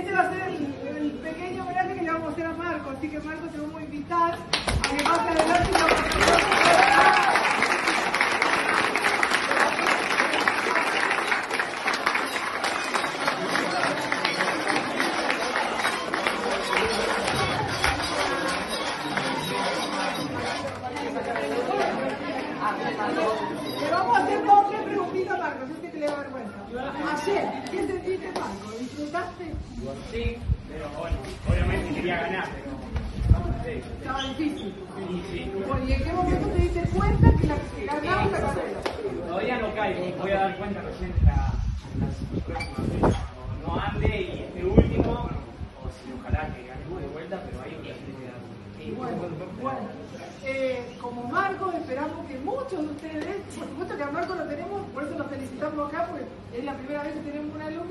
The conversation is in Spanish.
Este va a ser el, el pequeño homenaje que le vamos a hacer a Marco, así que Marco te vamos a invitar a que pase adelante y a hacer Le vamos a hacer dos tres sé que le da vergüenza. Ayer, ¿qué sentiste, Marco? ¿Disfrutaste? Sí, pero bueno, obviamente quería ganar, pero. Estaba difícil. Sí, sí. Bueno, ¿y en qué momento te diste cuenta que la ganamos la carrera? Todavía no caigo, me voy a dar cuenta recién en la, las próximas no ande y esté último, o si ojalá que gane de vuelta, pero ahí voy a Bueno, bueno. Eh, como Marco, esperamos que muchos de ustedes, por supuesto que felicitamos acá, porque es la primera vez que tenemos un alumno